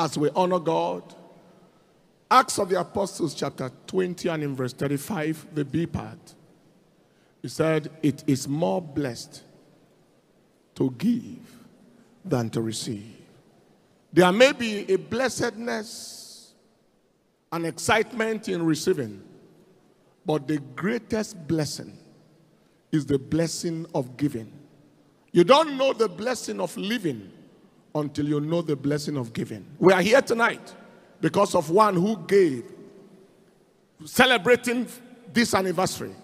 as we honor God. Acts of the Apostles, chapter 20, and in verse 35, the B part. He said, It is more blessed to give than to receive. There may be a blessedness and excitement in receiving, but the greatest blessing is the blessing of giving. You don't know the blessing of living until you know the blessing of giving. We are here tonight because of one who gave, celebrating this anniversary,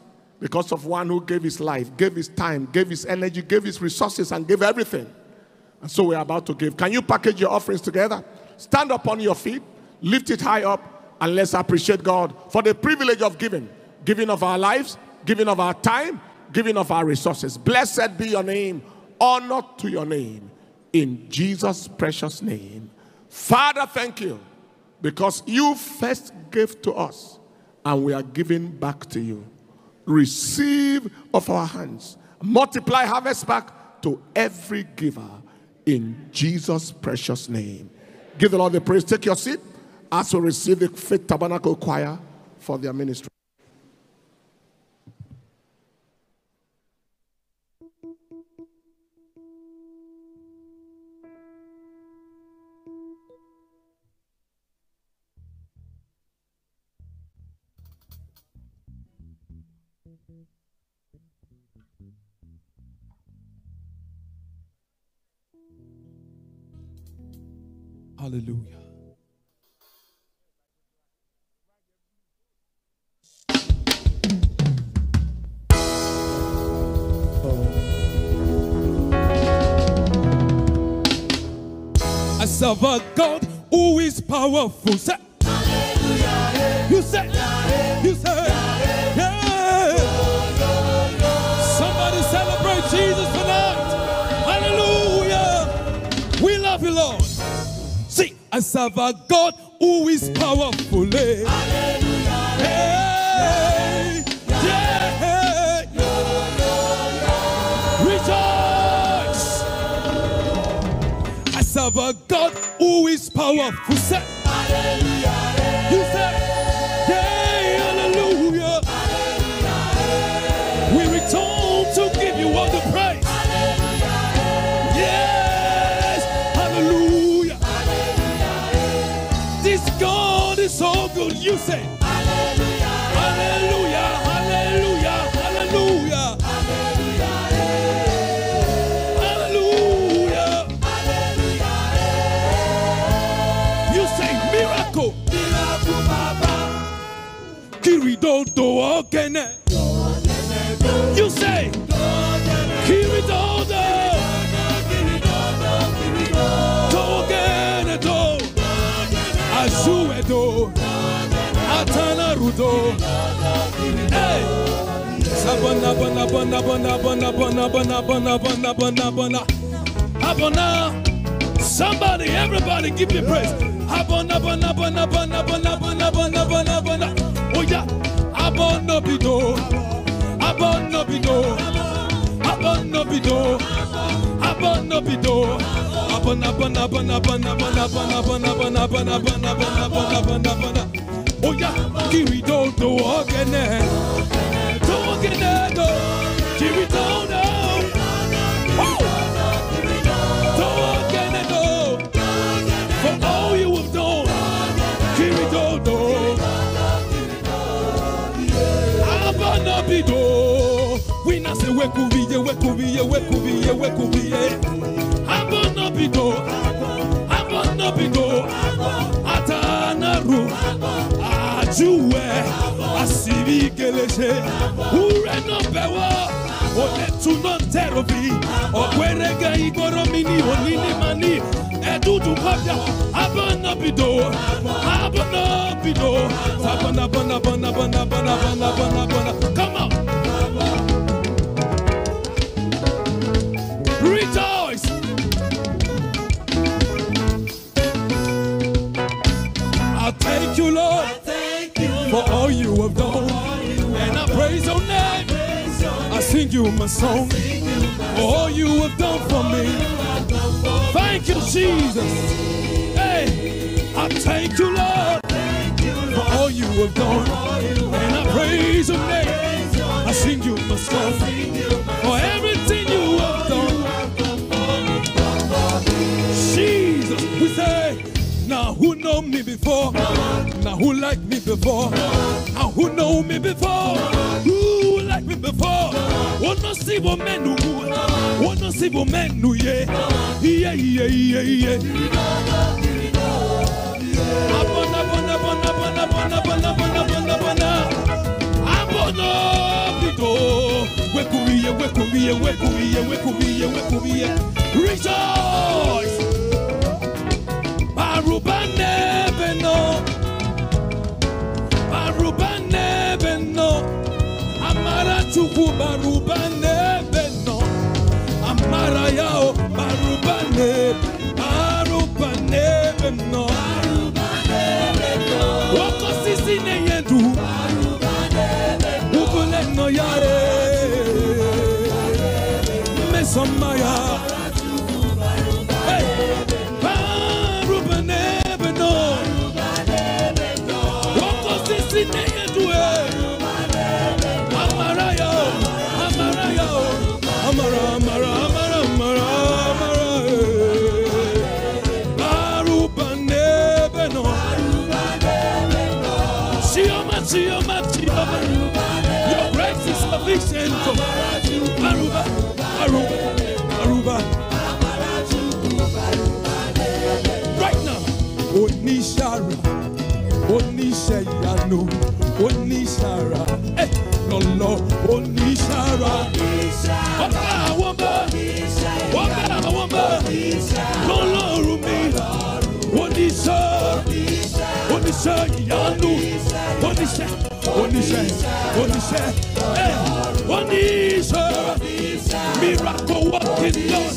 because of one who gave his life, gave his time, gave his energy, gave his resources, and gave everything. And so we're about to give. Can you package your offerings together? Stand up on your feet, lift it high up, and let's appreciate God for the privilege of giving giving of our lives, giving of our time, giving of our resources. Blessed be your name, honor to your name. In Jesus' precious name. Father, thank you because you first gave to us and we are giving back to you. Receive of our hands, multiply harvest back to every giver in Jesus' precious name. Give the Lord the praise. Take your seat as we receive the Faith Tabernacle Choir for their ministry. Hallelujah. I serve a God who is powerful. Say, you say, Lord. See, I serve a God who is powerful. eh. Hey, yeah. Rejoice. I serve a God who is powerful. Say, you say, good. You say, Hallelujah, Hallelujah, Hallelujah, Hallelujah. You say miracle, miracle, Baba. Kiridodo ogene. Sabana bana bana bana bana bana bana bana bana bana bana. Abona. Somebody, everybody, give me praise. Abona bana bana bana bana bana bana bana bana. Oh yeah. Abona bido. Abona bido. Abona bido. Abona bido. Abona bana bana bana bana bana bana bana bana bana bana bana bana. Oh yeah. Kiri do do ogene wekubiye wekubiye wekubiye wekubiye abona bido abona bido atana ru Ajuwe. Asibi gelese. Ure no bewa. Ole tu no terobi. Okwerega igoro mini onini mani. Edudu kabya. Abana bido. Abana bido. Abana bana bana bana bana bana bana bana. Come on. you my song. For all you have done for me. Thank you, Jesus. Hey, I thank you, Lord, for all you have done. And I praise your name. I sing you my song. For everything you have done. Jesus, we say. Now who know me before? Now who like me before? Now who know me before? One no see what men do. One no see what men do. Yeah, yeah, yeah, yeah, yeah. Abona, abona, abona, abona, abona, abona, abona, abona, abona. Abona. Wekubiye, wekubiye, wekubiye, wekubiye, wekubiye. Rejoice. Mama Jehovah, your grace is sufficient for Aruba, Aruba, Aruba. Right now, Oníṣàrà, oníṣẹ́ ìyanu, oníṣàrà, eh, lọ́lọ́, oníṣàrà. Wọ́n bá àwọn bá, wọ́n bá àwọn bá. Oníṣẹ́ oníṣẹ́ oníṣẹ́ miracle working lord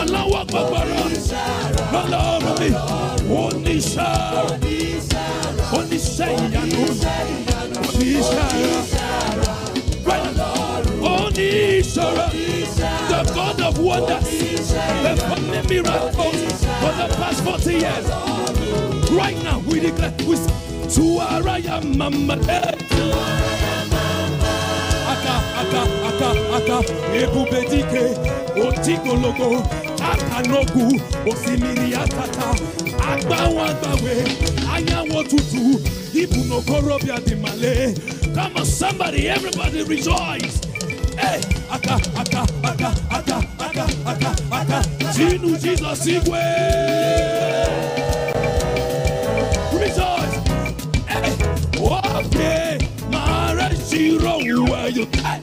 ọlọ́wọ́ gbọgbọrọ lọ́lọ́run mi oníṣẹ́ oníṣẹ́ ìyanu oníṣẹ́ oníṣẹ́ the god of wonders performing miracles for the past forty years. Right now, we declare we Tuaraya Mama. eh. Aka, aka, aka, aka, ebubedike, otigologo, akanogu, osimiri atata, agbawo agbawe, ayawo tutu, ibunokorobia di male. Come on, somebody, everybody rejoice. Hey, aka, aka, aka, aka, aka, aka, aka, Jinu Jesus Igwe. zero where you can.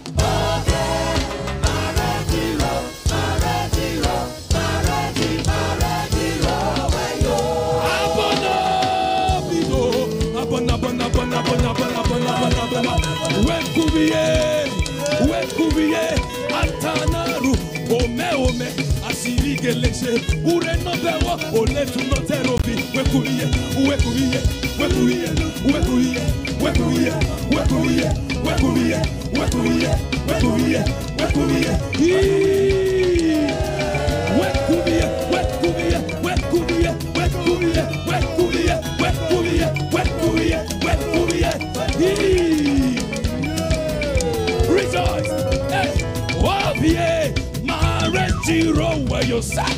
Wekubie, wekubie, atanaru, ome ome, asiri gelese, ure no bewo, ole tu no terobi, wekubie, wekubie, wekubie, wekubie. Wekubiye, wekubiye, wekubiye, wekubiye, Yee. Wekubiye, wekubiye, wekubiye, wekubiye, wekubiye, wekubiye, wekubiye, wekubiye. Yee. Rejoice. Hey, Wabie, Mare Jiro, where you sat.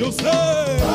eu sei.